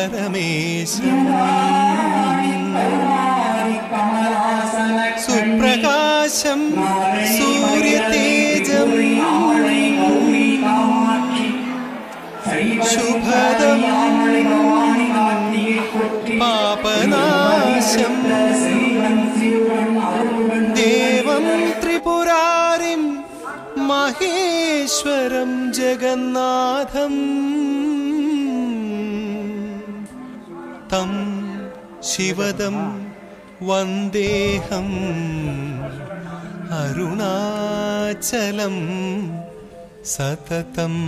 ईशं परमेशम् सुप्रकाशं सूर्यतेजम्। शुभदं पापनाशम्। देवं त्रिपुरारिं महेश्वरं जगन्नाथम्। तं शिवदं वन्देऽहम् अरुणाचलं सततम्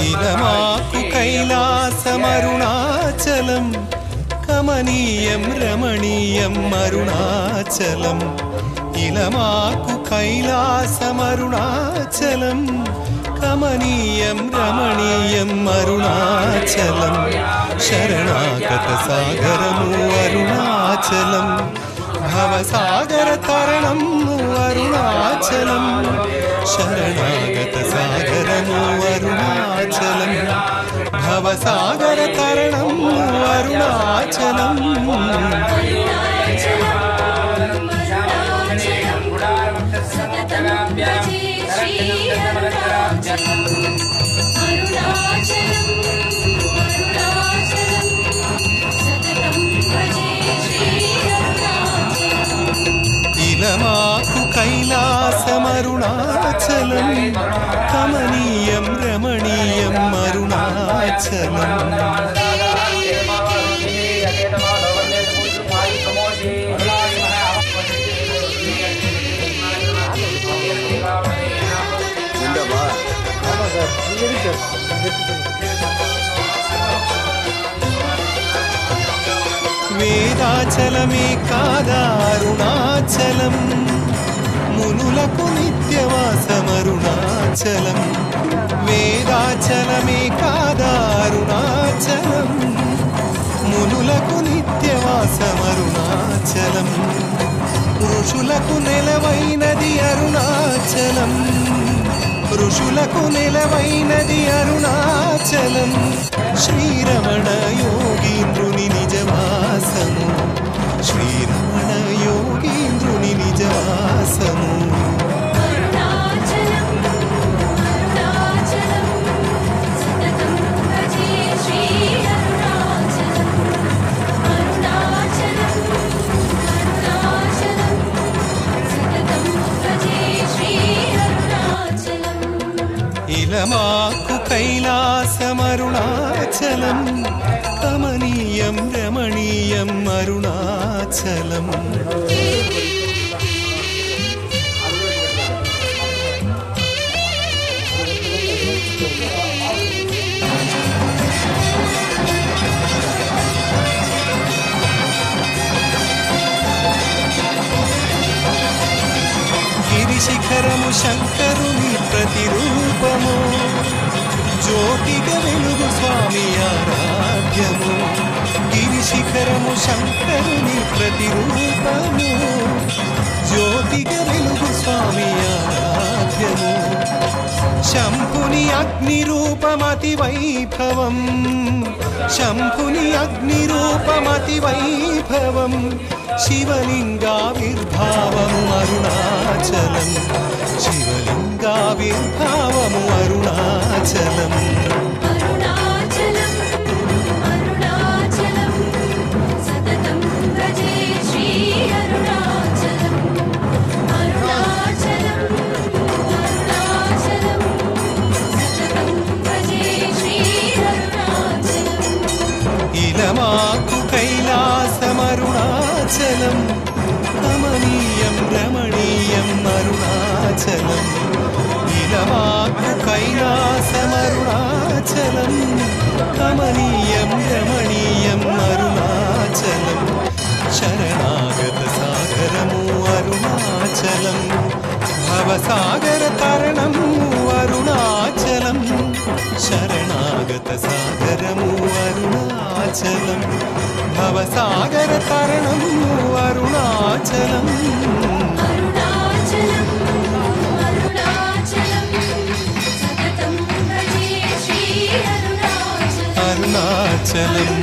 ఇలమాకు కైలాసమరుణాచలం కమనీయం రమణీయం అరుణాచలం ఇలమాకు కైలాసమరుణాచలం కమనీయం రమణీయం అరుణాచలం శరణాగత సాగరము అరుణాచలం భవసాగర తరణము అరుణాచలం శరణాగత సాగరము भव भवसागरतरणम् अरुणाचलम्। அருணாச்சலம் கமனீயம் ரமணீயம் அருணாச்சலம். வேதாச்சலமே காதா அருணாச்சலம். మునులకు నిత్యవాసమరుణాచలం. వేదాచలమే కాదారుణాచలం మునులకు నిత్యవాసమరుణాచలం. ఋషులకు నెలవైనది అరుణాచలం. ఋషులకు నెలవైనది అరుణాచలం. శ్రీరమణ యోగీంద్రుని నిజవాసము. శ్రీరమణ కైలాసమరుణాచలం కమనీయం రమణీయం అరుణాచలం. గిరిశిఖరము శంకరుని ప్రతిరూపము. జ్యోతిగా వెలుగు స్వామి ఆరాధ్యము. గిరిశిఖరము శంకరుని ప్రతిరూపము. జ్యోతిగా వెలుగు స్వామి ఆరాధ్యము. శంభుని అగ్ని రూపమతి వైభవం. శంభుని అగ్ని రూపమతి వైభవం. శివలింగావిర్భావము అరుణాచలం. శివలింగావిర్భావం കാക്കു കൈലാസമരുണാചലം കമനീയം രമണീയം അരുണാചലം. ഇലവാക്കു കൈലാസമരുണാചലം കമനീയം രമണീയം അരുണാചലം. ശരണാഗത സാഗരമോ അരുണാചലം. ഭവസാഗര തരണം അരുണാചലം. ശരണാഗത സാഗരമോ അരുണാചലം. अरुणाचलं भवसागरतरणं अरुणाचलम्। अरुणाचलम्।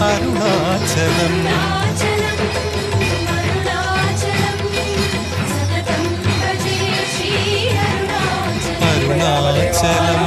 अरुणाचलम्। Marcela.